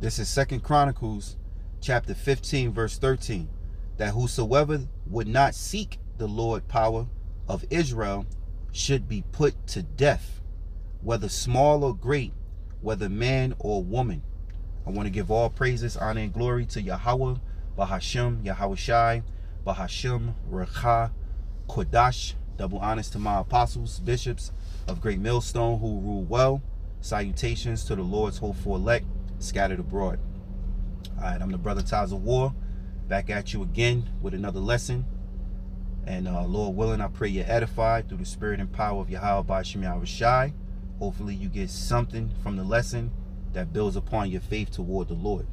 This is Second Chronicles chapter 15, verse 13. That whosoever would not seek the Lord power of Israel should be put to death, whether small or great, whether man or woman. I want to give all praises, honor, and glory to Yahweh, BaHaSham, Yahweh Shai, BaHaSham, Rawchaa, Qadash. Double honors to my apostles, bishops of Great Millstone who rule well. Salutations to the Lord's hopeful elect scattered abroad. All right, I'm the brother Ties of War, back at you again with another lesson. And uh, Lord willing, I pray you're edified through the spirit and power of Yahweh Bashim Shai. Hopefully you get something from the lesson that builds upon your faith toward the Lord.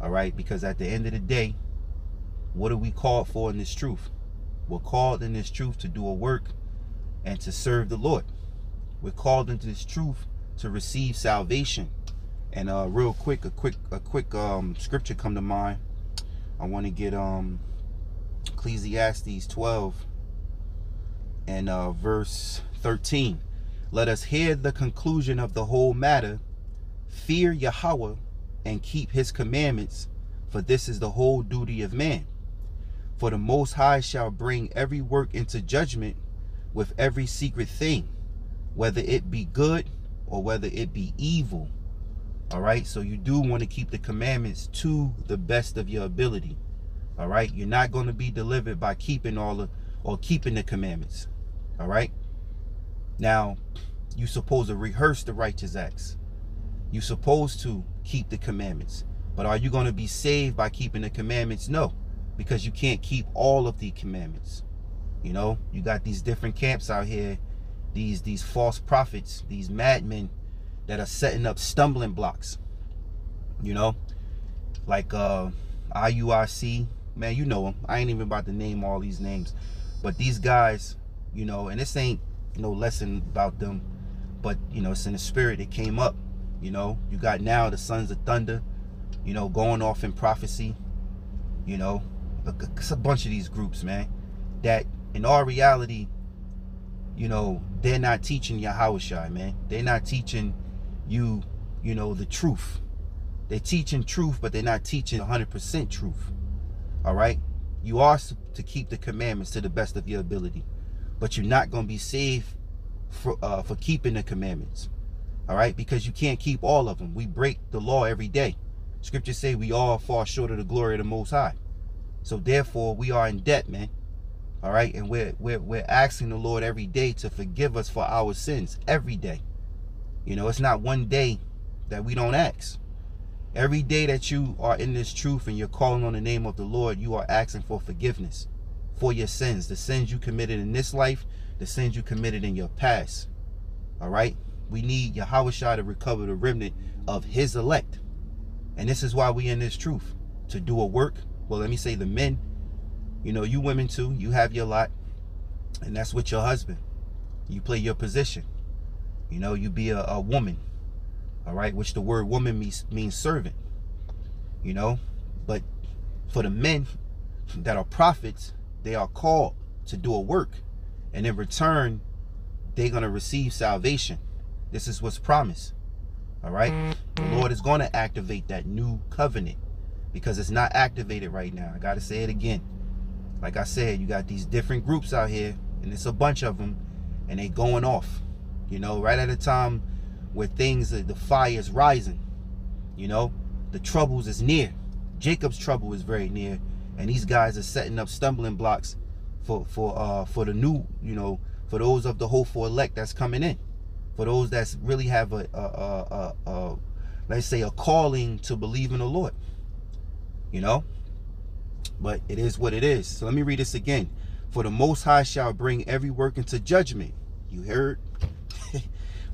All right, because at the end of the day, what are we called for in this truth? We're called in this truth to do a work and to serve the Lord. We're called into this truth to receive salvation. And uh real quick, a quick a quick um scripture come to mind. I want to get um Ecclesiastes 12 and uh verse 13. Let us hear the conclusion of the whole matter. Fear Yahweh and keep his commandments, for this is the whole duty of man. For the Most High shall bring every work into judgment with every secret thing, whether it be good or whether it be evil. All right, so you do want to keep the commandments to the best of your ability. All right, you're not going to be delivered by keeping all the or keeping the commandments. All right, now you're supposed to rehearse the righteous acts. You're supposed to keep the commandments. But are you going to be saved by keeping the commandments? No, because you can't keep all of the commandments. You know, you got these different camps out here, these these false prophets, these madmen that are setting up stumbling blocks. You know, like uh IUIC, man, you know them. I ain't even about to name all these names, but these guys, you know, and this ain't no lesson about them, but you know, it's in the spirit. It came up. You know, you got now the sons of thunder, you know, going off in prophecy. You know, it's a bunch of these groups, man, that in all reality, you know, they're not teaching Yahweh man. They're not teaching you, you know, the truth. They're teaching truth, but they're not teaching 100% truth. All right? You are to keep the commandments to the best of your ability, but you're not going to be saved for, uh, for keeping the commandments. All right? Because you can't keep all of them. We break the law every day. Scriptures say we all fall short of the glory of the Most High. So therefore, we are in debt, man. All right? And we're, we're, we're asking the Lord every day to forgive us for our sins. Every day. You know, it's not one day that we don't ask. Every day that you are in this truth and you're calling on the name of the Lord, you are asking for forgiveness for your sins, the sins you committed in this life, the sins you committed in your past. All right? We need Yahweh Shah to recover the remnant of his elect. And this is why we in this truth. To do a work. Well, let me say the men. You know, you women too, you have your lot. And that's with your husband. You play your position. You know, you be a, a woman, all right, which the word woman means, means servant, you know. But for the men that are prophets, they are called to do a work. And in return, they're going to receive salvation. This is what's promised. All right. The Lord is going to activate that new covenant because it's not activated right now. I got to say it again. Like I said, you got these different groups out here, and it's a bunch of them, and they going off. You know, right at a time where things, the fire is rising. You know, the troubles is near. Jacob's trouble is very near, and these guys are setting up stumbling blocks for for uh for the new, you know, for those of the hopeful elect that's coming in, for those that's really have a a, a, a, a let's say a calling to believe in the Lord. You know, but it is what it is. So let me read this again. For the Most High shall bring every work into judgment. You heard?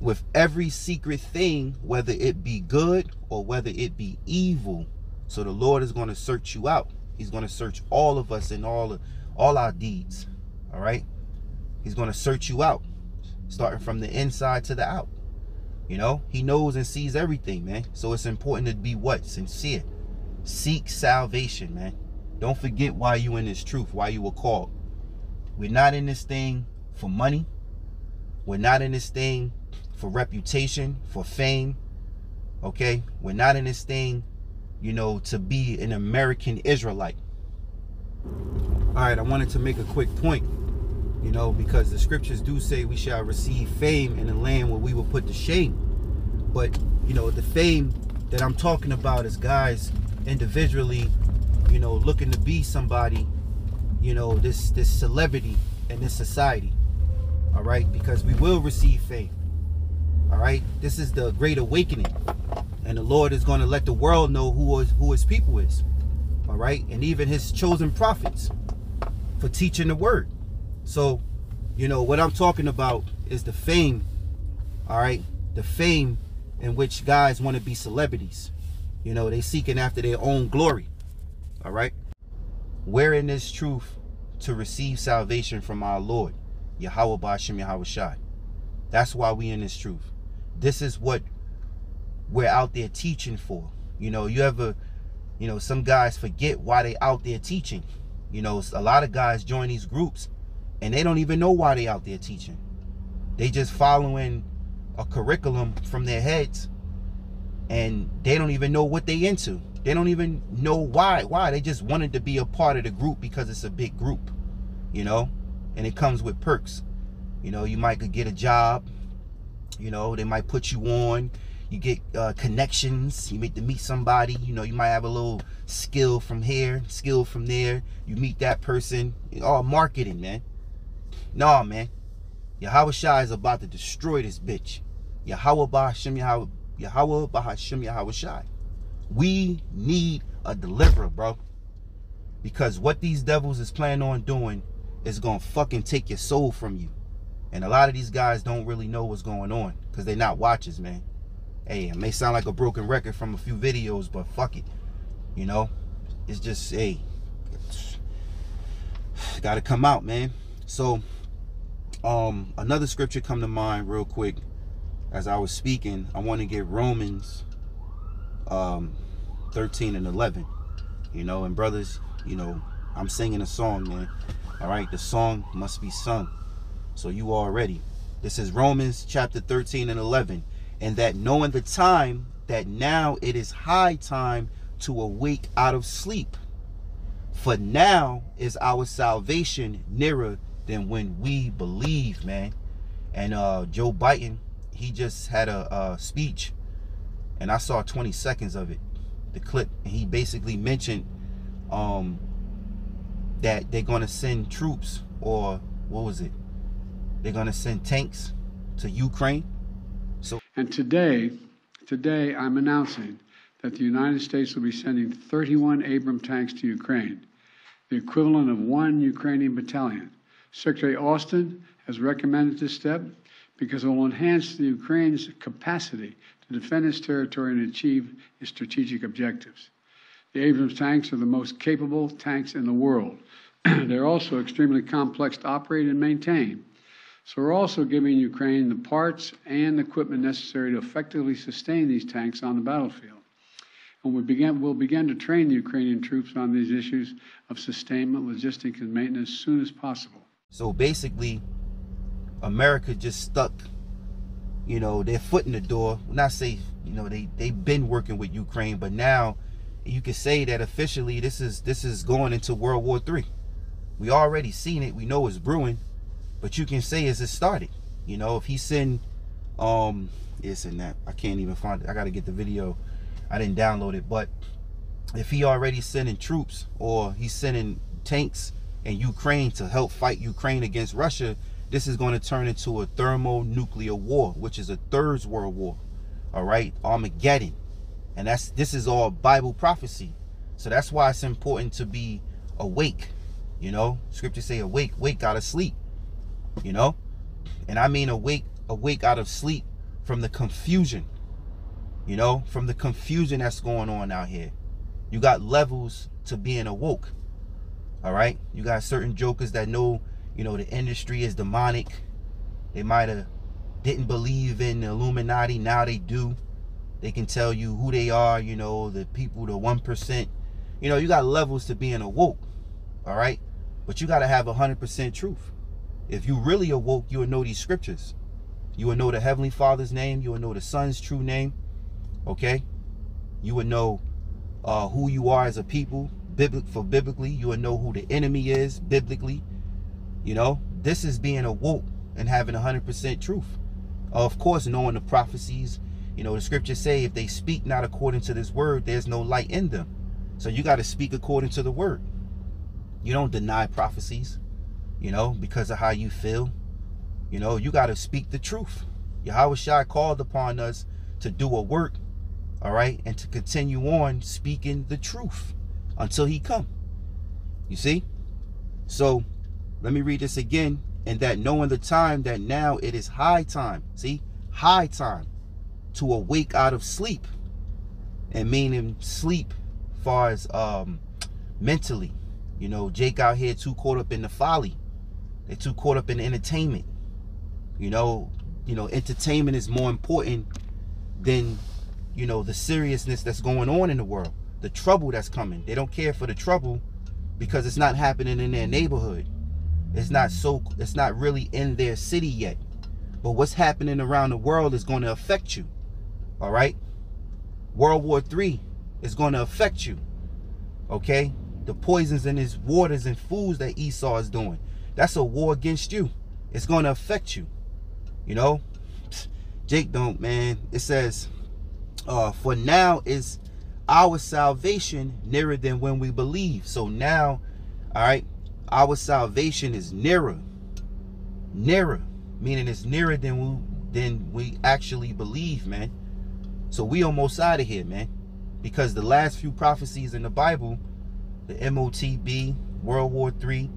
With every secret thing, whether it be good or whether it be evil. So the Lord is going to search you out. He's going to search all of us and all of, all our deeds. All right. He's going to search you out, starting from the inside to the out. You know, he knows and sees everything, man. So it's important to be what? Sincere. Seek salvation, man. Don't forget why you in this truth, why you were called. We're not in this thing for money. We're not in this thing for reputation, for fame, Okay? We're not in this thing, you know, to be an American Israelite. All right, I wanted to make a quick point, you know, because the scriptures do say we shall receive fame in the land where we will put to shame. But, you know, the fame that I'm talking about is guys individually, you know, looking to be somebody, you know, this this celebrity in this society. All right, because we will receive fame. All right, this is the great awakening, and the Lord is going to let the world know who is who His people is. All right, and even His chosen prophets for teaching the word. So, you know what I'm talking about is the fame. All right, the fame in which guys want to be celebrities. You know, they seeking after their own glory. All right, we're in this truth to receive salvation from our Lord, Yahweh Bashim Yahweh Shai. That's why we in this truth. This is what we're out there teaching for. You know, you ever, you know, some guys forget why they out there teaching. You know, a lot of guys join these groups and they don't even know why they out there teaching. They just following a curriculum from their heads and they don't even know what they into. They don't even know why. Why? They just wanted to be a part of the group because it's a big group, you know? And it comes with perks. You know, you might could get a job, you know, they might put you on. You get uh, connections. You meet to meet somebody. You know, you might have a little skill from here, skill from there. You meet that person. All marketing, man. No, man. Yahweh Shai is about to destroy this bitch. Yahweh Bahashim Yahweh Yahweh Yahweh Shai. We need a deliverer, bro. Because what these devils is planning on doing is gonna fucking take your soul from you. And a lot of these guys don't really know what's going on because they're not watchers, man. Hey, it may sound like a broken record from a few videos, but fuck it. You know, it's just, hey, gotta come out, man. So, um, another scripture come to mind real quick as I was speaking. I want to get Romans um 13 and 11. You know, and brothers, you know, I'm singing a song, man. All right, the song must be sung. So you already. This is Romans chapter 13 and 11. And that knowing the time, that now it is high time to awake out of sleep. For now is our salvation nearer than when we believe, man. And uh, Joe Biden, he just had a, a speech, and I saw 20 seconds of it, the clip. And he basically mentioned um, that they're going to send troops, or what was it? They're going to send tanks to Ukraine. So and today, today I'm announcing that the United States will be sending 31 Abrams tanks to Ukraine, the equivalent of one Ukrainian battalion. Secretary Austin has recommended this step because it will enhance the Ukraine's capacity to defend its territory and achieve its strategic objectives. The Abrams tanks are the most capable tanks in the world. They're also extremely complex to operate and maintain. So we're also giving Ukraine the parts and equipment necessary to effectively sustain these tanks on the battlefield. And we begin, we'll begin to train the Ukrainian troops on these issues of sustainment, logistics, and maintenance as soon as possible. So basically, America just stuck, you know, their foot in the door. Not say, you know, they they've been working with Ukraine, but now you can say that officially this is this is going into World War Three. We already seen it. We know it's brewing but you can say as it started. You know, if he send um this and that, I can't even find it. I gotta get the video. I didn't download it, but if he already sending troops or he's sending tanks in Ukraine to help fight Ukraine against Russia, this is going to turn into a thermonuclear war, which is a third world war. All right, Armageddon. And that's this is all Bible prophecy. So that's why it's important to be awake. You know, scripture say awake, wake out of sleep you know? And i mean awake awake out of sleep from the confusion you know? From the confusion that's going on out here. You got levels to being awoke all right? You got certain jokers that know you know the industry is demonic. They might have didn't believe in the illuminati. Now they do. They can tell you who they are you know the people the one percent. You know you got levels to being awoke all right? But you got to have a hundred percent truth if you really awoke, you would know these scriptures. You would know the Heavenly Father's name. You would know the Son's true name. Okay? You would know uh, who you are as a people. For biblically, you would know who the enemy is biblically. You know, this is being awoke and having 100% truth. Of course, knowing the prophecies, you know, the scriptures say if they speak not according to this word, there's no light in them. So you got to speak according to the word. You don't deny prophecies, you know, because of how you feel. You know, you got to speak the truth. Yahweh Shai called upon us to do a work, all right, and to continue on speaking the truth until he come. You see? So let me read this again. And that knowing the time that now it is high time. See? High time to awake out of sleep. And meaning sleep far as um mentally. You know, Jake out here too caught up in the folly. They're too caught up in entertainment. You know, you know, entertainment is more important than, you know, the seriousness that's going on in the world, the trouble that's coming. They don't care for the trouble because it's not happening in their neighborhood. It's not so it's not really in their city yet. But what's happening around the world is going to affect you. All right? World War III is going to affect you. Okay? The poisons in his waters and foods that Esau is doing. That's a war against you. It's going to affect you. You know? Jake don't, man. It says, uh, for now is our salvation nearer than when we believe. So now, all right, our salvation is nearer. Nearer. Meaning it's nearer than we than we actually believe, man. So we almost out of here, man. Because the last few prophecies in the Bible, the MOTB, World War III,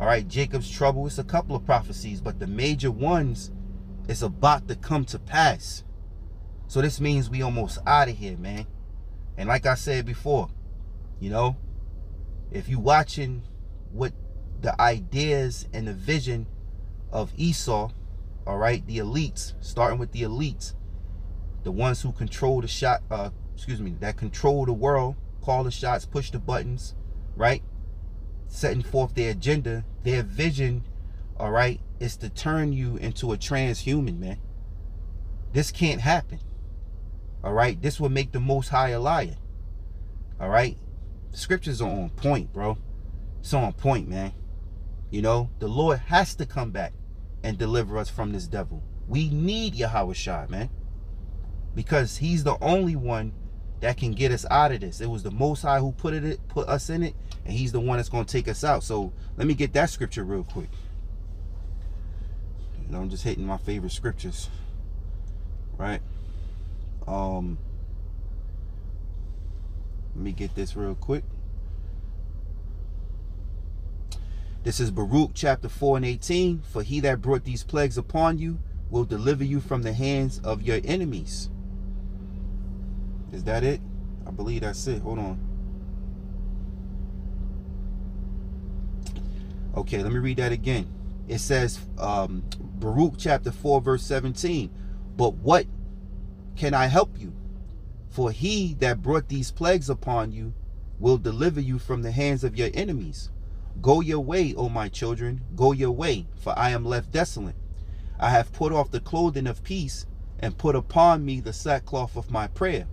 all right, Jacob's trouble, it's a couple of prophecies, but the major ones is about to come to pass. So this means we almost out of here, man. And like I said before, you know, if you watching what the ideas and the vision of Esau, all right, the elites, starting with the elites, the ones who control the shot, uh, excuse me, that control the world, call the shots, push the buttons, right? Setting forth their agenda, their vision, all right, is to turn you into a transhuman, man. This can't happen. All right, this will make the most high a liar. All right, scriptures are on point, bro. It's on point, man. You know, the Lord has to come back and deliver us from this devil. We need Yahweh man. Because he's the only one that can get us out of this. It was the Most High who put it, put us in it, and he's the one that's going to take us out. So let me get that scripture real quick. You know, I'm just hitting my favorite scriptures, right? Um, let me get this real quick. This is Baruch chapter 4 and 18. For he that brought these plagues upon you will deliver you from the hands of your enemies. Is that it? I believe that's it. Hold on. Okay, let me read that again. It says, um, Baruch chapter 4, verse 17. But what can I help you? For he that brought these plagues upon you will deliver you from the hands of your enemies. Go your way, O my children, go your way, for I am left desolate. I have put off the clothing of peace and put upon me the sackcloth of my prayer.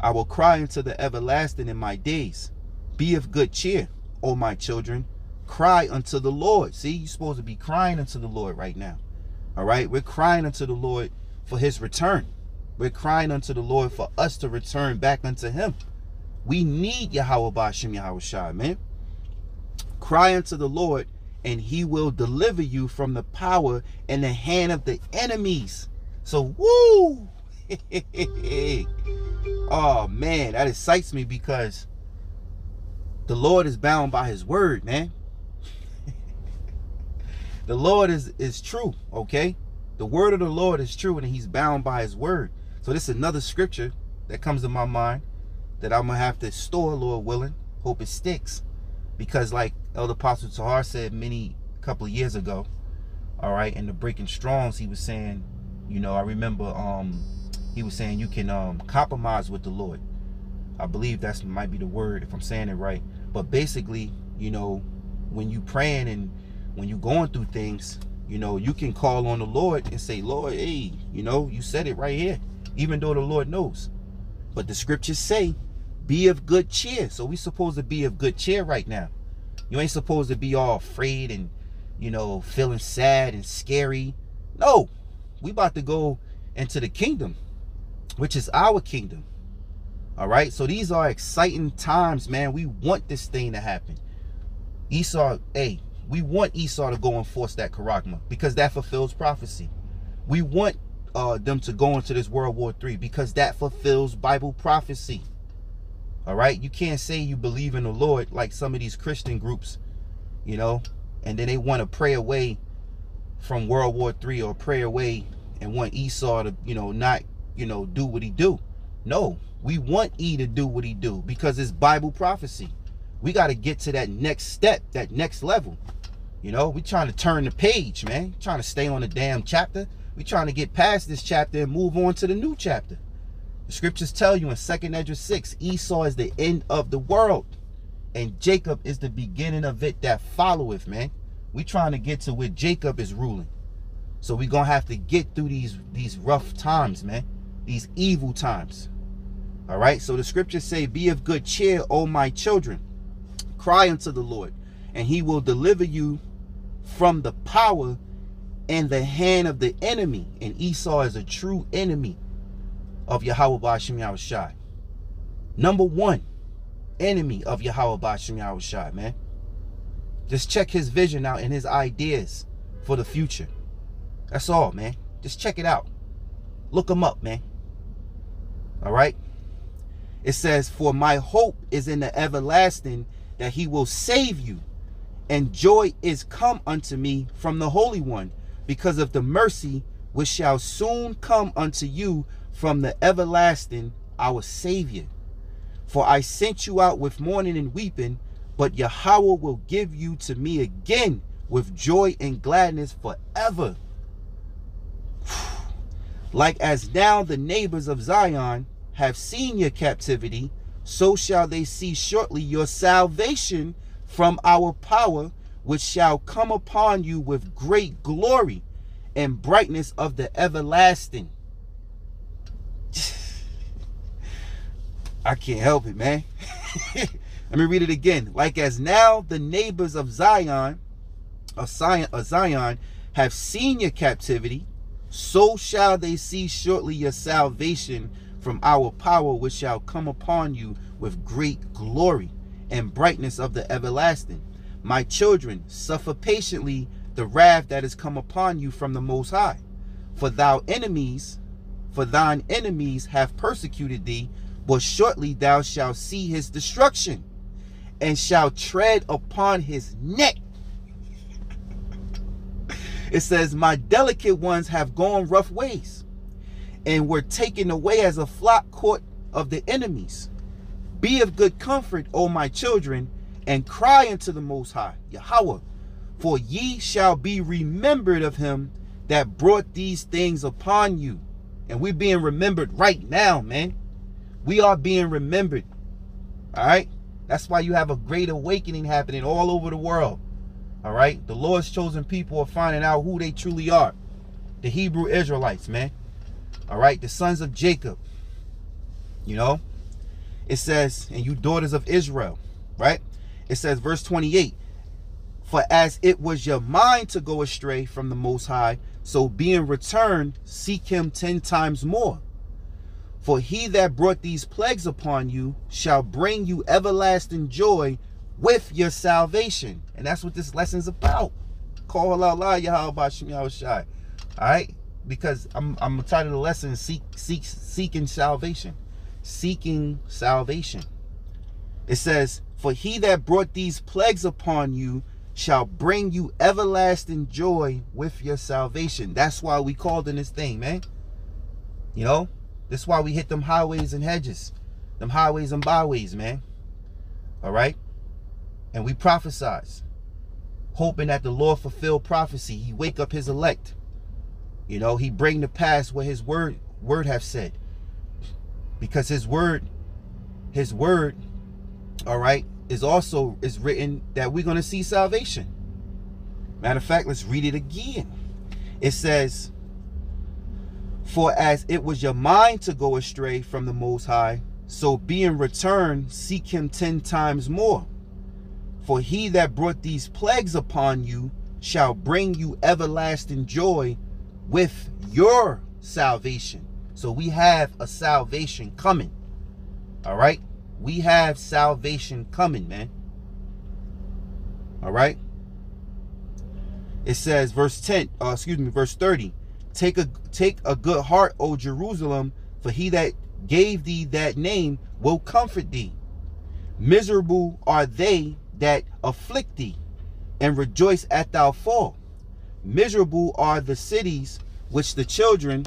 I will cry unto the everlasting in my days. Be of good cheer, O my children. Cry unto the Lord. See, you're supposed to be crying unto the Lord right now. All right, we're crying unto the Lord for his return. We're crying unto the Lord for us to return back unto him. We need Yahweh Bashim Yahweh Shai, man. Cry unto the Lord, and he will deliver you from the power and the hand of the enemies. So, woo! oh man, that excites me because the Lord is bound by his word, man. The Lord is is true, okay? The word of the Lord is true and he's bound by his word. So this is another scripture that comes to my mind that I'm gonna have to store, Lord willing. Hope it sticks. Because like Elder Apostle Tahar said many couple of years ago, all right, in the Breaking Strongs, he was saying, you know, I remember um he was saying you can um compromise with the Lord. I believe that's might be the word if I'm saying it right. But basically, you know, when you praying and when you're going through things, you know, you can call on the Lord and say, Lord, hey, you know, you said it right here. Even though the Lord knows. But the scriptures say, be of good cheer. So we supposed to be of good cheer right now. You ain't supposed to be all afraid and, you know, feeling sad and scary. No, we about to go into the kingdom, which is our kingdom. All right. So these are exciting times, man. We want this thing to happen. Esau, hey, we want Esau to go and force that charagma because that fulfills prophecy. We want uh, them to go into this World War III because that fulfills Bible prophecy. All right. You can't say you believe in the Lord like some of these Christian groups, you know, and then they want to pray away from World War III or pray away and want Esau to, you know, not, you know, do what he do. No, we want E to do what he do because it's Bible prophecy. We got to get to that next step, that next level. You know, we trying to turn the page, man. Trying to stay on the damn chapter. We trying to get past this chapter and move on to the new chapter. The scriptures tell you in 2nd Ezra 6, Esau is the end of the world. And Jacob is the beginning of it that followeth, man. We trying to get to where Jacob is ruling. So we gonna have to get through these these rough times, man. These evil times. All right. So the scriptures say, Be of good cheer, O my children. Cry unto the Lord, and he will deliver you from the power and the hand of the enemy. And Esau is a true enemy of Yahweh Bashim Yahushai. Number one enemy of Yahweh Bashim Yahushai, man. Just check his vision out and his ideas for the future. That's all, man. Just check it out. Look him up, man. All right. It says, For my hope is in the everlasting that he will save you, and joy is come unto me from the Holy One, because of the mercy which shall soon come unto you from the everlasting, our Savior. For I sent you out with mourning and weeping, but Yahweh will give you to me again with joy and gladness forever. like as now the neighbors of Zion have seen your captivity, so shall they see shortly your salvation from our power, which shall come upon you with great glory and brightness of the everlasting. I can't help it, man. Let me read it again. Like as now the neighbors of Zion, of Zion, of Zion have seen your captivity, so shall they see shortly your salvation from our power which shall come upon you with great glory and brightness of the everlasting. My children, suffer patiently the wrath that is come upon you from the Most High. For thou enemies, for thine enemies have persecuted thee, but shortly thou shalt see his destruction, and shalt tread upon his neck. it says, My delicate ones have gone rough ways and were taken away as a flock caught of the enemies. Be of good comfort, O my children, and cry unto the Most High, Yahweh, for ye shall be remembered of him that brought these things upon you. And we're being remembered right now, man. We are being remembered. All right? That's why you have a great awakening happening all over the world. All right? The Lord's chosen people are finding out who they truly are. The Hebrew Israelites, man. All right, the sons of Jacob. You know, it says, and you daughters of Israel, right? It says, verse 28 For as it was your mind to go astray from the Most High, so being returned, seek him ten times more. For he that brought these plagues upon you shall bring you everlasting joy with your salvation. And that's what this lesson's about. Call Allah Yahweh All right? because I'm I'm tired of the lesson seek seek seeking salvation. Seeking salvation. It says, For he that brought these plagues upon you shall bring you everlasting joy with your salvation. That's why we called in this thing, man. You know? That's why we hit them highways and hedges. Them highways and byways, man. All right? And we prophesize. Hoping that the Lord fulfill prophecy. He wake up his elect. You know, he bring to pass what his word word have said. Because his word, his word, all right, is also is written that we're going to see salvation. Matter of fact, let's read it again. It says, For as it was your mind to go astray from the Most High, so be in return seek him ten times more. For he that brought these plagues upon you shall bring you everlasting joy with your salvation. So we have a salvation coming. All right? We have salvation coming, man. All right? It says verse 10, uh, excuse me, verse 30. Take a take a good heart, O Jerusalem, for he that gave thee that name will comfort thee. Miserable are they that afflict thee, and rejoice at thy fall. Miserable are the cities which the children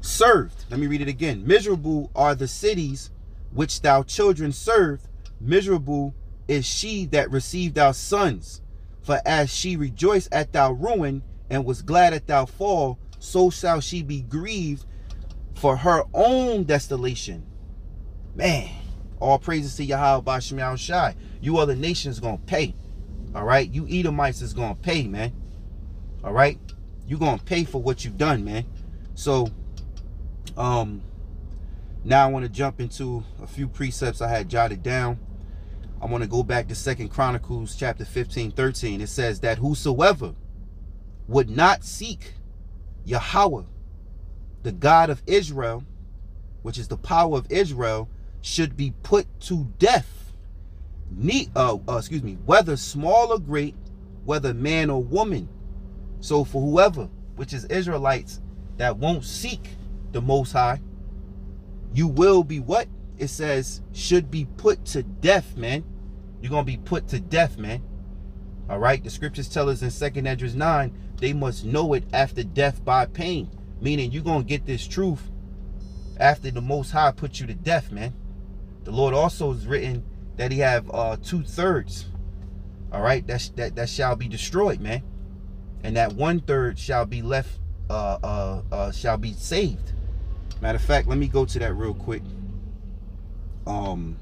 served. Let me read it again. Miserable are the cities which thou children served. Miserable is she that received our sons. For as she rejoiced at thy ruin and was glad at thy fall, so shall she be grieved for her own desolation. Man, all praises to Yahweh Bashim Shai. You other nations gonna pay. All right, you Edomites is gonna pay, man. All right, you gonna pay for what you've done, man. So, um, now I want to jump into a few precepts I had jotted down. I want to go back to Second Chronicles chapter 15, 13. It says that whosoever would not seek Yahweh, the God of Israel, which is the power of Israel, should be put to death. Ne uh, uh, excuse me, whether small or great, whether man or woman. So for whoever, which is Israelites, that won't seek the Most High, you will be what? It says should be put to death, man. You're going to be put to death, man. All right. The scriptures tell us in Second Esdras 9, they must know it after death by pain. Meaning you're going to get this truth after the Most High put you to death, man. The Lord also has written that he have uh, two thirds. All right. That, that, that shall be destroyed, man. And that one third shall be left, uh, uh, uh, shall be saved. Matter of fact, let me go to that real quick. Um,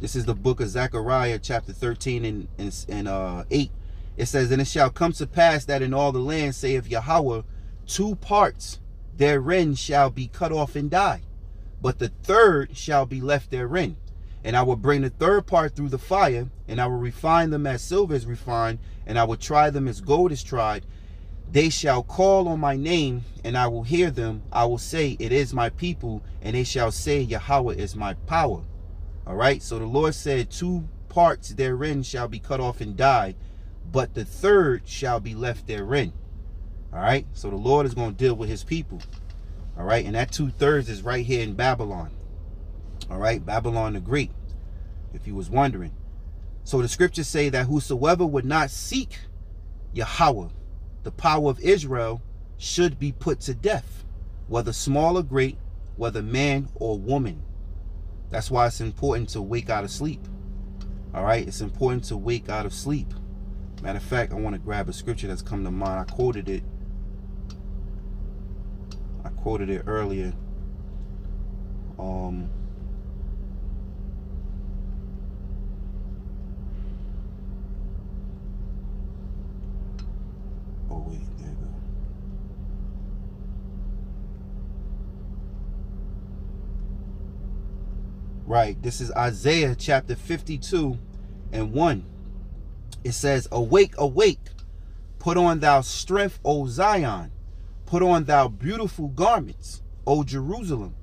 this is the book of Zechariah, chapter 13 and, and, and uh, 8. It says, And it shall come to pass that in all the land, saith Yahweh, two parts therein shall be cut off and die, but the third shall be left therein. And I will bring the third part through the fire, and I will refine them as silver is refined, and I will try them as gold is tried, they shall call on my name, and I will hear them. I will say, It is my people, and they shall say, Yahweh is my power. All right. So the Lord said, Two parts therein shall be cut off and die, but the third shall be left therein. All right. So the Lord is going to deal with his people. All right. And that two thirds is right here in Babylon. All right. Babylon the Great, if you was wondering. So the scriptures say that whosoever would not seek Yahweh, the power of Israel should be put to death, whether small or great, whether man or woman. That's why it's important to wake out of sleep. All right, it's important to wake out of sleep. Matter of fact, I want to grab a scripture that's come to mind. I quoted it. I quoted it earlier. Um, Right. This is Isaiah chapter 52 and 1. It says, Awake, awake, put on thou strength, O Zion, put on thou beautiful garments, O Jerusalem,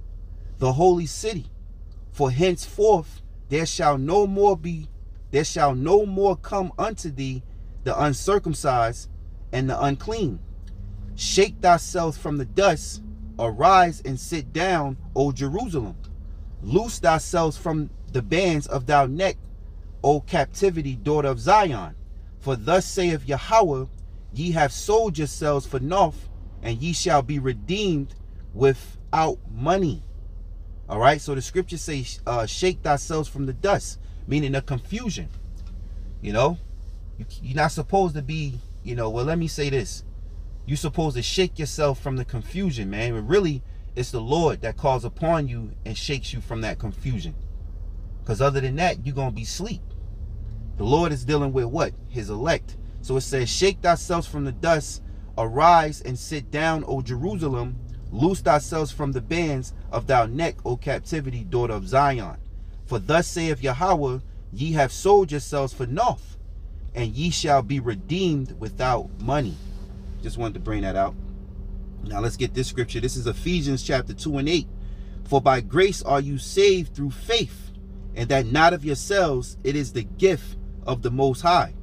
the holy city. For henceforth there shall no more be, there shall no more come unto thee the uncircumcised and the unclean. Shake thyself from the dust, arise and sit down, O Jerusalem Loose thyself from the bands of thy neck, O captivity, daughter of Zion. For thus saith Yahweh, ye have sold yourselves for naught, and ye shall be redeemed without money. All right, so the scriptures say, uh, shake thyself from the dust, meaning the confusion. You know, you're not supposed to be, you know, well, let me say this. You're supposed to shake yourself from the confusion, man. But really, it's the Lord that calls upon you and shakes you from that confusion. Because other than that, you're going to be asleep. The Lord is dealing with what? His elect. So it says, Shake thyself from the dust, Arise and sit down, O Jerusalem. Loose thyself from the bands of thy neck, O captivity, daughter of Zion. For thus saith Yahweh, Ye have sold yourselves for naught, and ye shall be redeemed without money. Just wanted to bring that out. Now let's get this scripture. This is Ephesians chapter 2 and 8. For by grace are you saved through faith, and that not of yourselves, it is the gift of the Most High,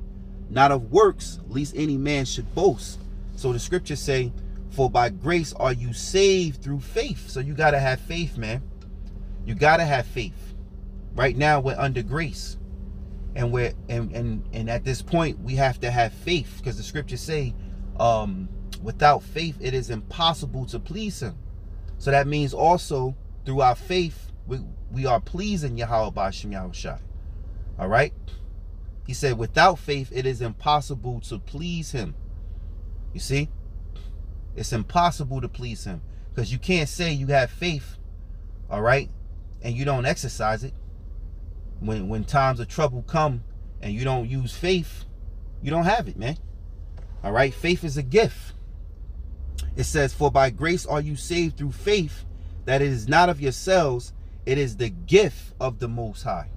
not of works, lest any man should boast. So the scriptures say, For by grace are you saved through faith. So you got to have faith, man. You got to have faith. Right now, we're under grace. And we're and and and at this point we have to have faith because the scriptures say um without faith it is impossible to please him. So that means also through our faith we, we are pleasing Yahweh Bashem Yahushai. All right? He said, without faith, it is impossible to please him. You see? It's impossible to please him. Because you can't say you have faith, all right, and you don't exercise it. When when times of trouble come and you don't use faith, you don't have it, man. All right? Faith is a gift. It says, For by grace are you saved through faith, that it is not of yourselves, it is the gift of the Most High.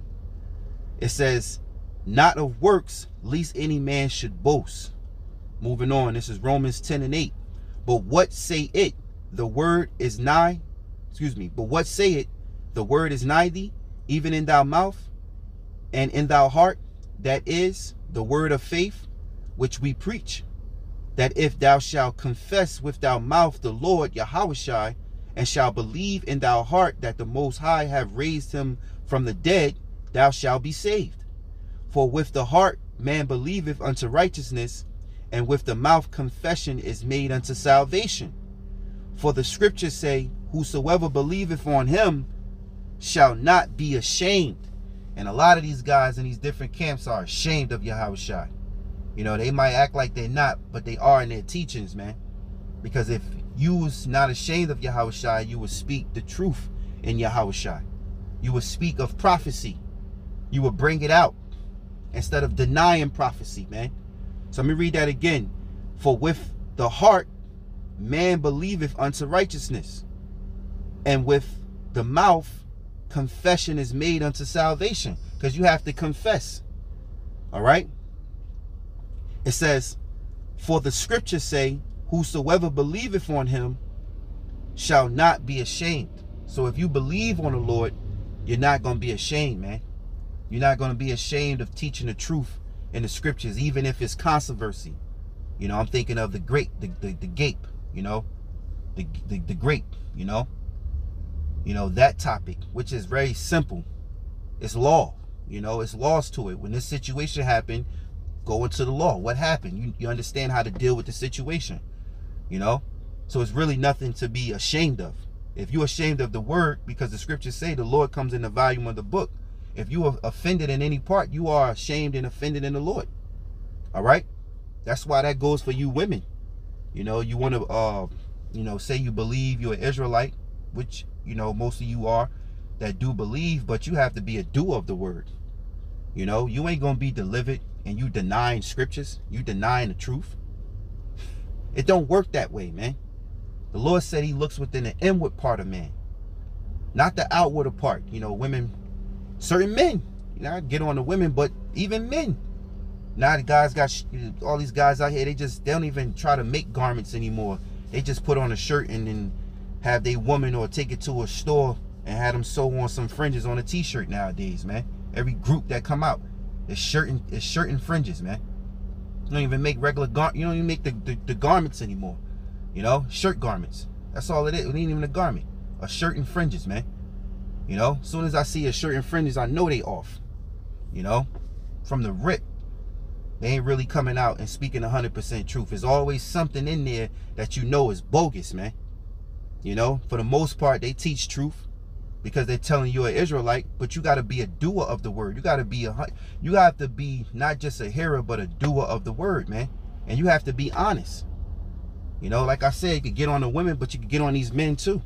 It says, not of works, lest any man should boast. Moving on, this is Romans 10 and 8. But what say it? The word is nigh. Excuse me. But what say it? The word is nigh thee, even in thy mouth and in thy heart. That is the word of faith which we preach. That if thou shalt confess with thy mouth the Lord Yahweh and shalt believe in thy heart that the Most High have raised him from the dead, thou shalt be saved. For with the heart man believeth unto righteousness, and with the mouth confession is made unto salvation. For the scriptures say, Whosoever believeth on him shall not be ashamed. And a lot of these guys in these different camps are ashamed of Yahweh You know, they might act like they're not, but they are in their teachings, man. Because if you was not ashamed of Yahweh you would speak the truth in Yahweh You would speak of prophecy. You would bring it out instead of denying prophecy, man. So let me read that again. For with the heart man believeth unto righteousness, and with the mouth confession is made unto salvation. Because you have to confess. All right? It says, For the scriptures say, Whosoever believeth on him shall not be ashamed. So if you believe on the Lord, you're not going to be ashamed, man. You're not going to be ashamed of teaching the truth in the scriptures, even if it's controversy. You know, I'm thinking of the great, the, the, the gape, you know, the, the, the grape, you know, you know, that topic, which is very simple. It's law, you know, it's laws to it. When this situation happened, go into the law. What happened? You, you understand how to deal with the situation, you know? So it's really nothing to be ashamed of. If you're ashamed of the word, because the scriptures say the Lord comes in the volume of the book, if you are offended in any part, you are ashamed and offended in the Lord. All right? That's why that goes for you women. You know, you want to, uh, you know, say you believe you're an Israelite, which, you know, most of you are that do believe, but you have to be a doer of the word. You know, you ain't going to be delivered and you denying scriptures. You denying the truth. It don't work that way, man. The Lord said he looks within the inward part of man, not the outward part. You know, women certain men. You know, I get on the women, but even men. Now the guys got all these guys out here. They just they don't even try to make garments anymore. They just put on a shirt and then have they woman or take it to a store and have them sew on some fringes on a t-shirt nowadays, man. Every group that come out is shirt and is shirt and fringes, man. You don't even make regular gar you don't even make the, the, the garments anymore. You know, shirt garments. That's all it is. It ain't even a garment. A shirt and fringes, man. You know, as soon as I see a shirt and fringes, I know they off. You know, from the rip. They ain't really coming out and speaking 100% truth. There's always something in there that you know is bogus, man. You know, for the most part, they teach truth because they're telling you an Israelite, but you got to be a doer of the word. You got to be a, you have to be not just a hearer, but a doer of the word, man. And you have to be honest. You know, like I said, you could get on the women, but you could get on these men too.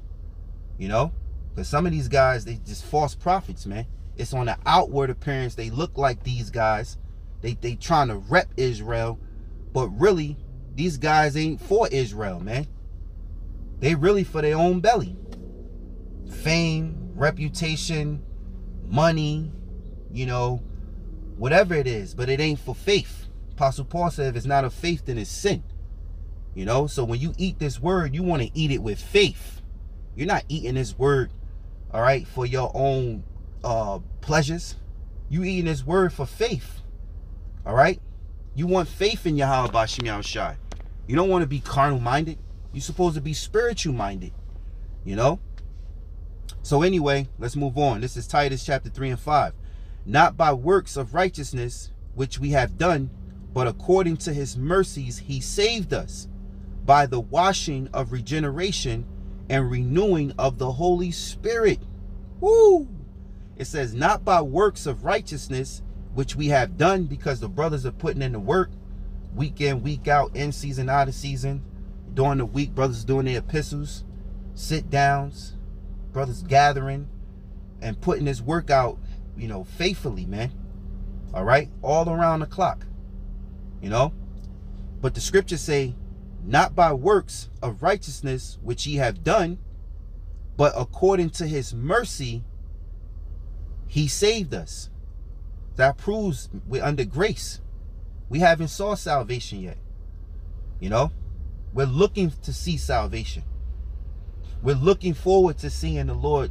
You know, because some of these guys, they just false prophets, man. It's on the outward appearance. They look like these guys. They they trying to rep Israel, but really these guys ain't for Israel, man. They really for their own belly. Fame, reputation, money, you know, whatever it is, but it ain't for faith. Apostle Paul said if it's not of faith, then it's sin. You know, so when you eat this word, you want to eat it with faith. You're not eating this word, all right, for your own uh pleasures. You eating this word for faith. All right? You want faith in Yahweh Bashim Shai. You don't want to be carnal minded. You're supposed to be spiritual minded. You know? So anyway, let's move on. This is Titus chapter 3 and 5. Not by works of righteousness which we have done, but according to his mercies he saved us by the washing of regeneration and renewing of the Holy Spirit. Woo! It says, not by works of righteousness, which we have done because the brothers are putting in the work week in, week out, in season, out of season. During the week, brothers doing their epistles, sit downs, brothers gathering and putting this work out, you know, faithfully, man. All right? All around the clock. You know? But the scriptures say, not by works of righteousness which ye have done, but according to his mercy, he saved us. That proves we're under grace. We haven't saw salvation yet. You know? We're looking to see salvation. We're looking forward to seeing the Lord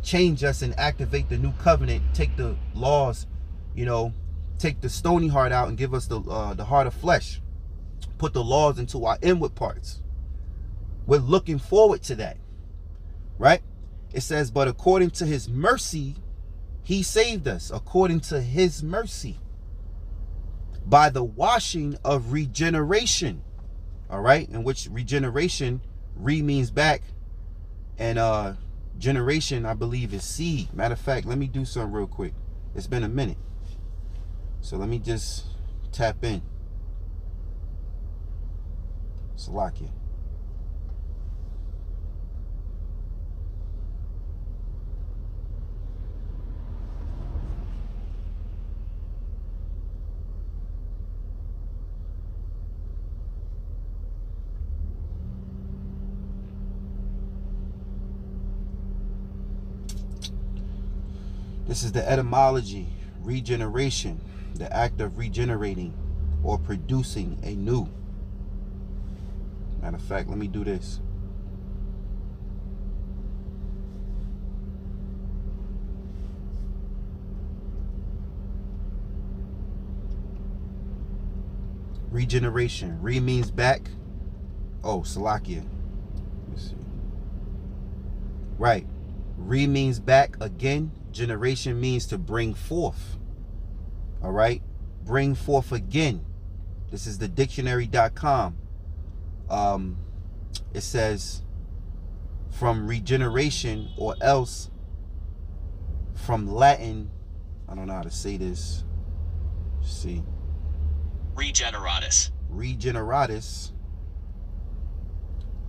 change us and activate the new covenant, take the laws, you know, take the stony heart out and give us the uh, the heart of flesh. Put the laws into our inward parts. We're looking forward to that. Right? It says, but according to his mercy, he saved us according to his mercy by the washing of regeneration. All right, in which regeneration re means back, and uh generation I believe is seed. Matter of fact, let me do something real quick. It's been a minute, so let me just tap in. Salakia. This is the etymology, regeneration, the act of regenerating or producing a new. Matter of fact, let me do this. Regeneration. Re means back. Oh, Salakia. Right. Re means back again. Generation means to bring forth. All right. Bring forth again. This is the dictionary.com. Um, it says from regeneration or else from Latin. I don't know how to say this. Let's see. Regeneratus. Regeneratus.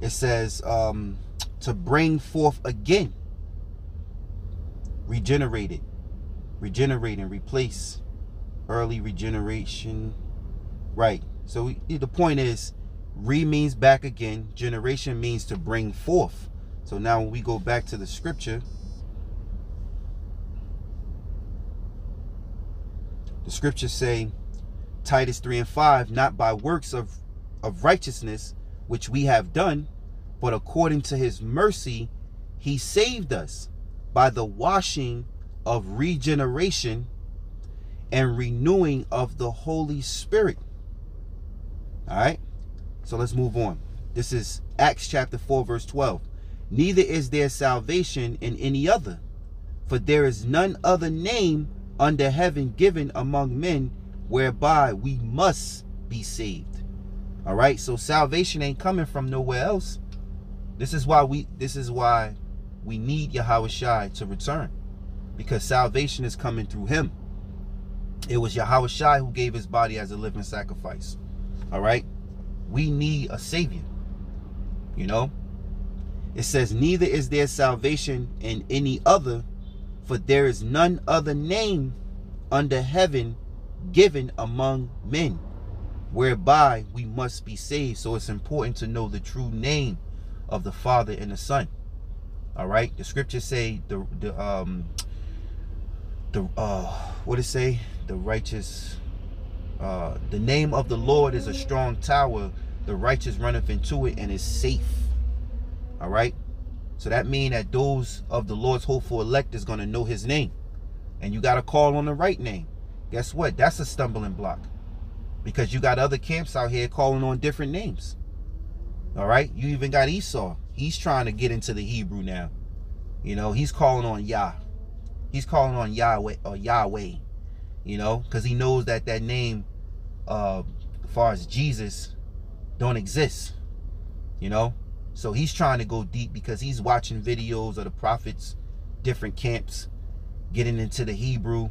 It says um, to bring forth again regenerated, regenerate and replace, early regeneration. Right. So we, the point is, re means back again. Generation means to bring forth. So now when we go back to the scripture, the scriptures say, Titus 3 and 5, not by works of, of righteousness which we have done, but according to his mercy, he saved us by the washing of regeneration and renewing of the Holy Spirit. All right. So let's move on. This is Acts chapter 4, verse 12. Neither is there salvation in any other, for there is none other name under heaven given among men whereby we must be saved. All right. So salvation ain't coming from nowhere else. This is why we, this is why we need Yahawashi to return because salvation is coming through him. It was Yahawashi who gave his body as a living sacrifice. All right. We need a savior. You know, it says, Neither is there salvation in any other, for there is none other name under heaven given among men whereby we must be saved. So it's important to know the true name of the Father and the Son. All right. The scriptures say the the um the uh what it say? The righteous uh the name of the Lord is a strong tower. The righteous runneth into it and is safe. All right. So that means that those of the Lord's hopeful elect is going to know his name. And you got to call on the right name. Guess what? That's a stumbling block. Because you got other camps out here calling on different names. All right. You even got Esau. He's trying to get into the Hebrew now. You know, he's calling on Yah. He's calling on Yahweh or Yahweh. You know, because he knows that that name, uh, as far as Jesus, don't exist. You know, so he's trying to go deep because he's watching videos of the prophets, different camps, getting into the Hebrew.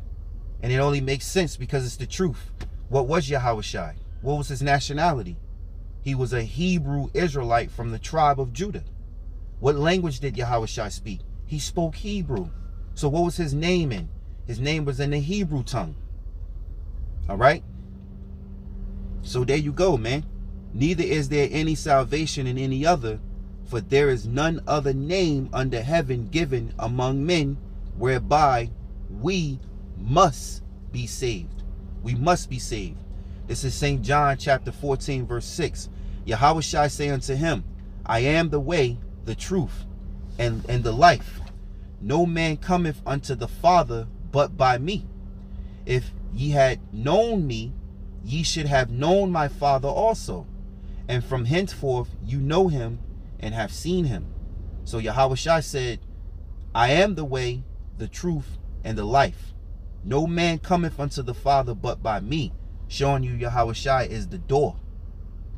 And it only makes sense because it's the truth. What was Yahushai? What was his nationality? He was a Hebrew Israelite from the tribe of Judah. What language did Yahushua speak? He spoke Hebrew. So what was his name in? His name was in the Hebrew tongue. All right? So there you go, man. Neither is there any salvation in any other, for there is none other name under heaven given among men whereby we must be saved. We must be saved. This is St. John chapter 14, verse 6. Yahweh shall say unto him, I am the way, the truth, and, and the life. No man cometh unto the Father but by me. If ye had known me, ye should have known my Father also. And from henceforth you know him and have seen him. So Yahawashi said, I am the way, the truth, and the life. No man cometh unto the Father but by me. Showing you Yahawashi is the door.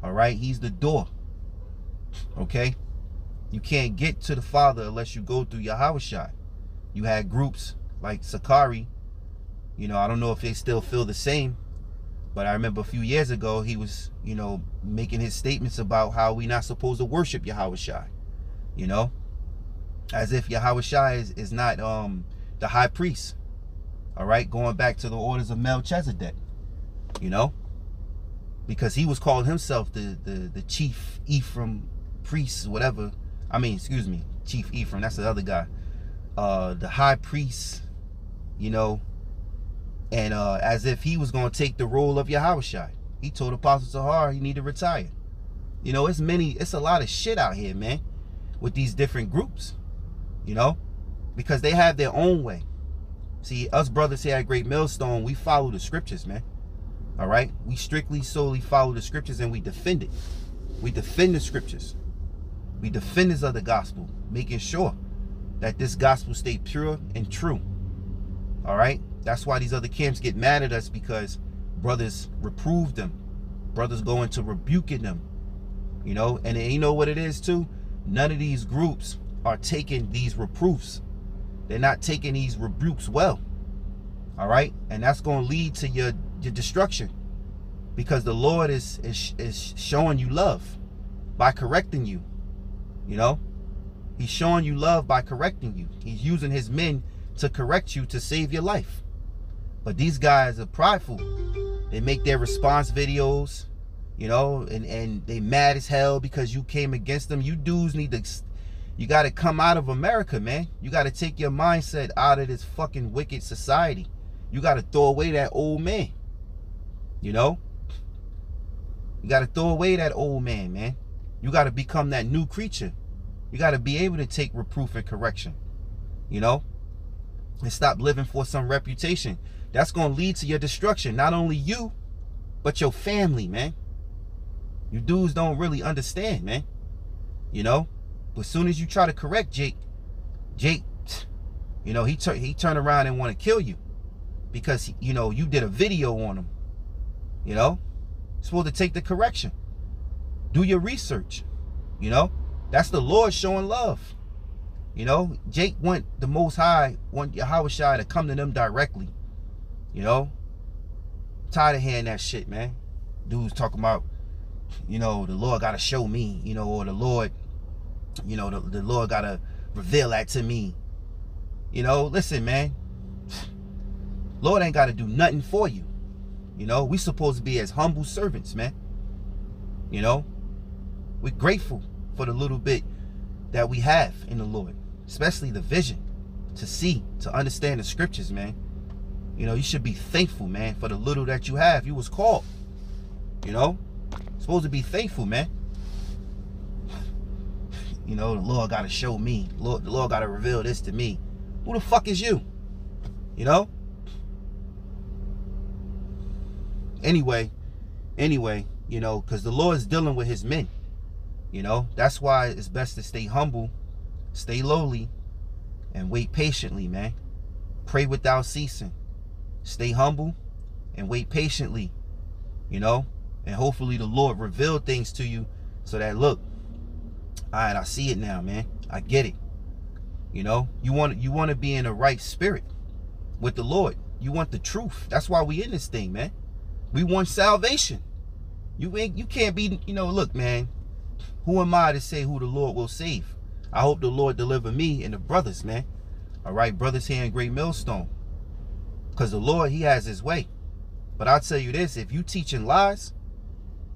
All right, he's the door. Okay, you can't get to the Father unless you go through Yahweh You had groups like Sakari. You know, I don't know if they still feel the same, but I remember a few years ago he was, you know, making his statements about how we're not supposed to worship Yahweh You know, as if Yahweh is, is not um the high priest. All right, going back to the orders of Melchizedek. You know, because he was calling himself the the the chief Ephraim priest, whatever. I mean, excuse me, Chief Ephraim. That's the other guy. Uh, the high priest. You know, and uh, as if he was going to take the role of Yahushua. He told Apostle Tahar he need to retire. You know, it's many, it's a lot of shit out here, man, with these different groups. You know, because they have their own way. See, us brothers here at Great Millstone, we follow the scriptures, man. All right? We strictly, solely follow the scriptures and we defend it. We defend the scriptures. We defenders of the gospel, making sure that this gospel stay pure and true. All right? That's why these other camps get mad at us because brothers reprove them. Brothers go into rebuking them. You know, and you know what it is too? None of these groups are taking these reproofs. They're not taking these rebukes well. All right? And that's going to lead to your your destruction because the Lord is, is is showing you love by correcting you. You know, He's showing you love by correcting you. He's using His men to correct you to save your life. But these guys are prideful. They make their response videos, you know, and and they mad as hell because you came against them. You dudes need to you got to come out of America, man. You got to take your mindset out of this fucking wicked society. You got to throw away that old man. You know? You got to throw away that old man, man. You got to become that new creature. You got to be able to take reproof and correction. You know? And stop living for some reputation. That's going to lead to your destruction. Not only you, but your family, man. You dudes don't really understand, man. You know? But as soon as you try to correct Jake, Jake, you know, he, tur he turn around and want to kill you. Because, you know, you did a video on him you know, supposed to take the correction. Do your research. You know, that's the Lord showing love. You know, Jake want the Most High, want Yahawashi to come to them directly. You know, tired of hearing that shit, man. Dudes talking about, you know, the Lord got to show me, you know, or the Lord, you know, the, the Lord got to reveal that to me. You know, listen, man. Lord ain't got to do nothing for you. You know, we supposed to be as humble servants, man. You know, we're grateful for the little bit that we have in the Lord, especially the vision to see, to understand the scriptures, man. You know, you should be thankful, man, for the little that you have. You was called. You know, supposed to be thankful, man. You know, the Lord got to show me. Lord, the Lord got to reveal this to me. Who the fuck is you? You know? Anyway, anyway, you know, because the Lord is dealing with his men. You know, that's why it's best to stay humble, stay lowly, and wait patiently, man. Pray without ceasing. Stay humble and wait patiently, you know, and hopefully the Lord reveal things to you so that look, all right, I see it now, man. I get it. You know, you want you want to be in the right spirit with the Lord. You want the truth. That's why we in this thing, man. We want salvation. You ain't you can't be, you know, look, man. Who am I to say who the Lord will save? I hope the Lord deliver me and the brothers, man. All right, brothers here in Great Millstone. Because the Lord, he has his way. But I'll tell you this, if you teaching lies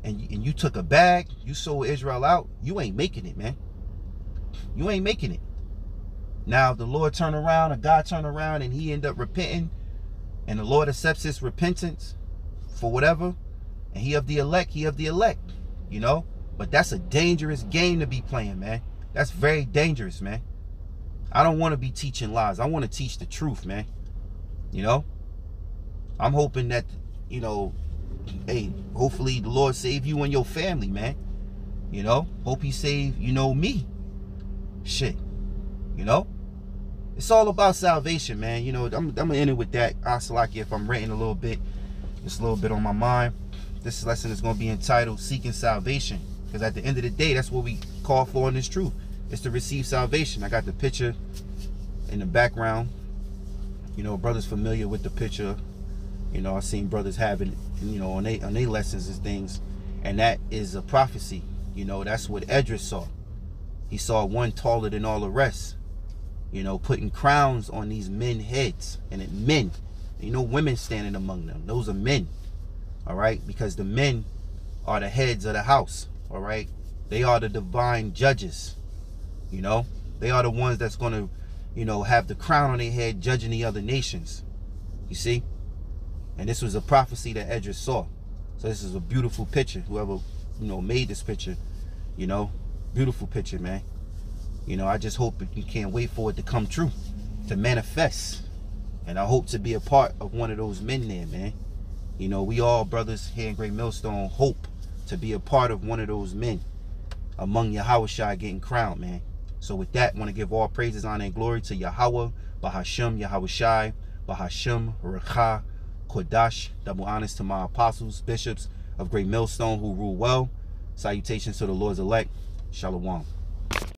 and you, and you took a bag, you sold Israel out, you ain't making it, man. You ain't making it. Now, if the Lord turn around, a God turn around and he end up repenting and the Lord accepts his repentance for whatever, and he of the elect, he of the elect, you know? But that's a dangerous game to be playing, man. That's very dangerous, man. I don't want to be teaching lies. I want to teach the truth, man. You know? I'm hoping that, you know, hey, hopefully the Lord save you and your family, man. You know? Hope he save, you know, me. Shit. You know? It's all about salvation, man. You know, I'm, I'm gonna end it with that. Asalaki, if I'm ranting a little bit, just a little bit on my mind. This lesson is gonna be entitled Seeking Salvation. Because at the end of the day, that's what we call for in this truth. It's to receive salvation. I got the picture in the background. You know, brothers familiar with the picture. You know, I've seen brothers having it, you know, on their on their lessons and things. And that is a prophecy. You know, that's what Esdras saw. He saw one taller than all the rest you know, putting crowns on these men heads and it men, you know, women standing among them. Those are men, all right, because the men are the heads of the house, all right. They are the divine judges, you know. They are the ones that's going to, you know, have the crown on their head judging the other nations. You see? And this was a prophecy that Esdras saw. So this is a beautiful picture. Whoever, you know, made this picture, you know, beautiful picture, man. You know, I just hope you can't wait for it to come true, to manifest. And I hope to be a part of one of those men there, man. You know, we all brothers here in Great Millstone hope to be a part of one of those men among Yahweh getting crowned, man. So with that, I want to give all praises, honor, and glory to Yahweh, BaHaSham, Yahweh Shai, BaHaSham, Rawchaa, Qadash. Double honors to my apostles, bishops of Great Millstone who rule well. Salutations to the Lord's elect. Shalom.